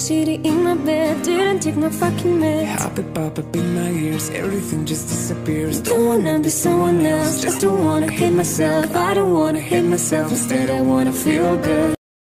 City in my bed. Didn't take my fucking meds. Pop it, pop up in my ears. Everything just disappears. Don't wanna be someone else. Just don't wanna hate myself. I don't wanna hate myself. Instead I wanna feel good.